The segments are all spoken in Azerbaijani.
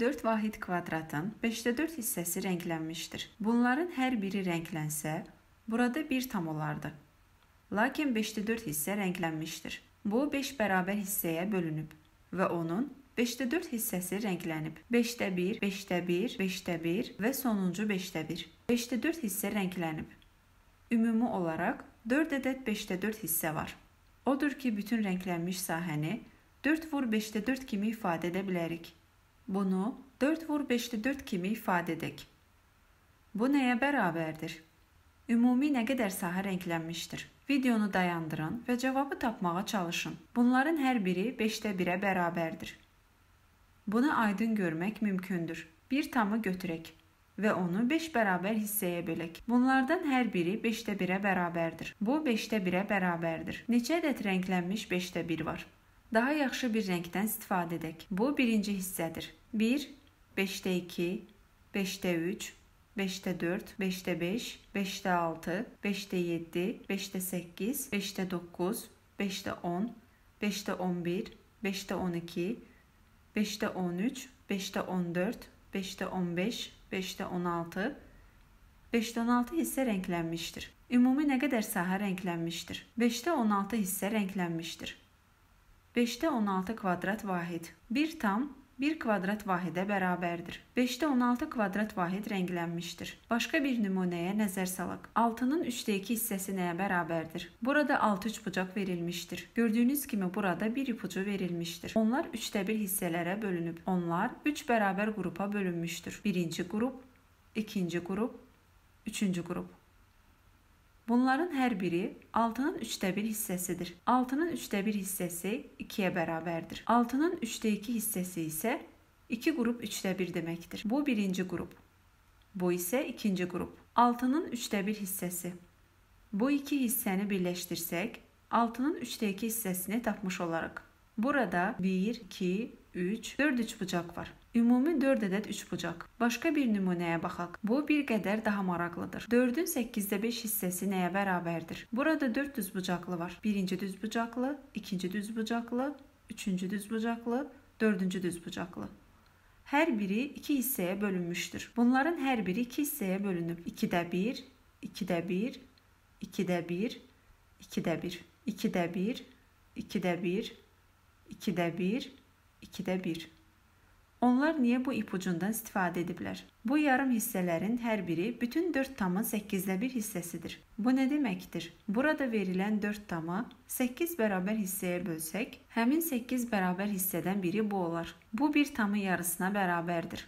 4 vahid kvadratın 5də 4 hissəsi rənglənmişdir. Bunların hər biri rənglənsə, burada 1 tam olardı. Lakin 5də 4 hissə rənglənmişdir. Bu 5 bərabər hissəyə bölünüb və onun 5də 4 hissəsi rənglənib. 5də 1, 5də 1, 5də 1 və sonuncu 5də 1. 5də 4 hissə rənglənib. Ümumi olaraq 4 ədəd 5də 4 hissə var. Odur ki, bütün rənglənmiş sahəni 4 vur 5də 4 kimi ifadə edə bilərik. Bunu 4 vur 5də 4 kimi ifadə edək. Bu nəyə bərabərdir? Ümumi nə qədər sahə rənglənmişdir? Videonu dayandırın və cavabı tapmağa çalışın. Bunların hər biri 5də 1-ə bərabərdir. Bunu aydın görmək mümkündür. Bir tamı götürək və onu 5 bərabər hissəyə bölək. Bunlardan hər biri 5də 1-ə bərabərdir. Bu 5də 1-ə bərabərdir. Neçə ədəd rənglənmiş 5də 1 var? Daha yaxşı bir rəngdən istifadə edək. Bu birinci hissədir. 1, 5də 2, 5də 3, 5də 4, 5də 5, 5də 6, 5də 7, 5də 8, 5də 9, 5də 10, 5də 11, 5də 12, 5də 13, 5də 14, 5də 15, 5də 16, 5də 16 hissə rənglənmişdir. Ümumi nə qədər sahə rənglənmişdir? 5də 16 hissə rənglənmişdir. 5də 16 kvadrat vahid 1 tam 1 kvadrat vahidə bərabərdir. 5də 16 kvadrat vahid rənglənmişdir. Başqa bir nümunəyə nəzər salaq. 6-nın 3də 2 hissəsi nəyə bərabərdir? Burada 6 üçbucaq verilmişdir. Gördüyünüz kimi burada bir ipucu verilmişdir. Onlar 3də 1 hissələrə bölünüb. Onlar 3 bərabər qrupa bölünmüşdür. Birinci qrup, ikinci qrup, üçüncü qrup. Bunların hər biri 6-nın 3də 1 hissəsidir. 6-nın 3də 1 hissəsi 2-yə bərabərdir. 6-nın 3də 2 hissəsi isə 2 qrup 3də 1 deməkdir. Bu birinci qrup. Bu isə ikinci qrup. 6-nın 3də 1 hissəsi. Bu iki hissəni birləşdirsək, 6-nın 3də 2 hissəsini tapmış olarıq. Burada 1, 2, 3, 4 üçbucaq var. Ümumi 4 ədəd üçbucaq. Başqa bir nümunəyə baxaq. Bu bir qədər daha maraqlıdır. 4-ün 8də 5 hissəsi nəyə bərabərdir? Burada 4 düzbucaqlı var. Birinci düzbucaqlı, ikinci düzbucaqlı, üçüncü düzbucaqlı, dördüncü düzbucaqlı. Hər biri 2 hissəyə bölünmüşdür. Bunların hər biri 2 hissəyə bölünüb. 2də 1, 2də 1, 2də 1, 2də 1, 2də 1, 2də 1, 2də 1, 2də 1. Onlar niyə bu ipucundan istifadə ediblər? Bu yarım hissələrin hər biri bütün 4 tamın 8də 1 hissəsidir. Bu nə deməkdir? Burada verilən 4 tamı 8 bərabər hissəyə bölsək, həmin 8 bərabər hissədən biri bu olar. Bu bir tamın yarısına bərabərdir.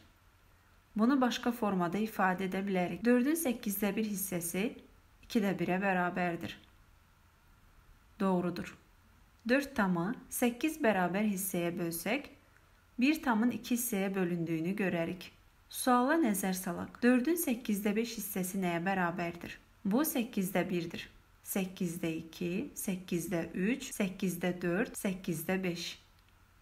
Bunu başqa formada ifadə edə bilərik. 4-ün 8də 1 hissəsi 2də 1-ə bərabərdir. Doğrudur. 4 tamı 8 bərabər hissəyə bölsək, 1 tamın 2 hissəyə bölündüyünü görərik. Suala nəzər salaq. 4-ün 8də 5 hissəsi nəyə bərabərdir? Bu 8də 1-dir. 8də 2, 8də 3, 8də 4, 8də 5.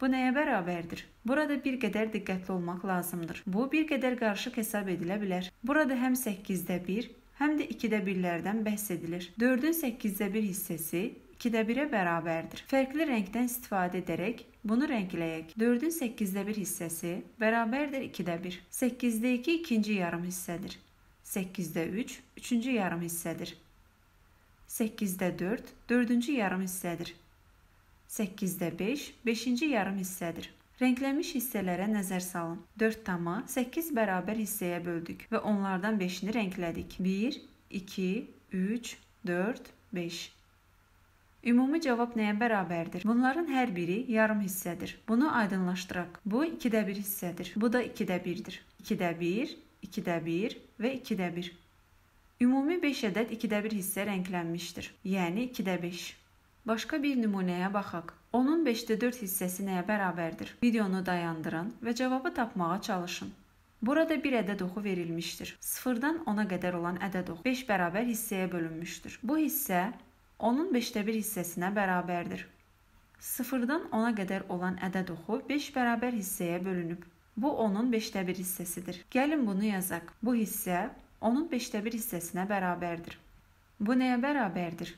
Bu nəyə bərabərdir? Burada bir qədər diqqətli olmaq lazımdır. Bu bir qədər qarışıq hesab edilə bilər. Burada həm 8də 1, həm də 2də 1-lərdən bəhs edilir. 4-ün 8də 1 hissəsi 2də 1-ə bərabərdir. Fərqli rəngdən istifadə edərək bunu rəngləyək. 4-ün 8də 1 hissəsi bərabərdir 2də 1. 8də 2 ikinci yarım hissədir. 8də 3 üçüncü yarım hissədir. 8də 4 dördüncü yarım hissədir. 8də 5 beşinci yarım hissədir. Rənglənmiş hissələrə nəzər salın. 4 tamı 8 bərabər hissəyə böldük və onlardan 5-ini rənglədik. 1, 2, 3, 4, 5. Ümumi cavab nəyə bərabərdir? Bunların hər biri yarım hissədir. Bunu aydınlaşdıraq. Bu 2də 1 hissədir. Bu da 2də 1-dir. 2də 1, 2də 1 və 2də 1. Ümumi 5 ədəd 2də 1 hissə rənglənmişdir. Yəni 2də 5. Başqa bir nümunəyə baxaq. Onun 5də 4 hissəsi nəyə bərabərdir? Videonu dayandırın və cavabı tapmağa çalışın. Burada bir ədəd oxu verilmişdir. 0-dan 10-a qədər olan ədəd oxu 5 bərabər hissəyə bölünmüşdür. Bu hissə onun 5də 1 hissəsinə bərabərdir. 0-dan 10-a qədər olan ədəd oxu 5 bərabər hissəyə bölünüb. Bu onun 5də 1 hissəsidir. Gəlin bunu yazaq. Bu hissə onun 5də 1 hissəsinə bərabərdir. Bu nəyə bərabərdir?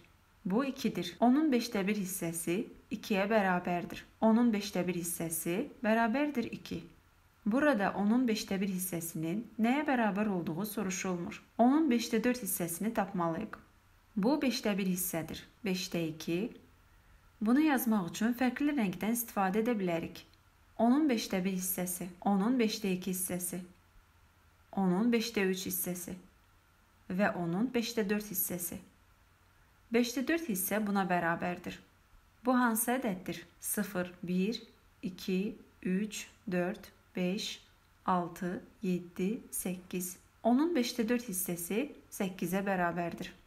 Bu 2-dir. Onun 5də 1 hissəsi 2-yə bərabərdir. Onun 5də 1 hissəsi bərabərdir 2. Burada onun 5də 1 hissəsinin nəyə bərabər olduğu soruşulmur. Onun 5də 4 hissəsini tapmalıyıq. Bu 5də 1 hissədir. 5də 2. Bunu yazmaq üçün fərqli rəngdən istifadə edə bilərik. Onun 5də 1 hissəsi, onun 5də 2 hissəsi, onun 5də 3 hissəsi və onun 5də 4 hissəsi. 5də 4 hissə buna bərabərdir. Bu hansı ədəddir? 0, 1, 2, 3, 4, 5, 6, 7, 8. Onun 5də 4 hissəsi 8-ə bərabərdir.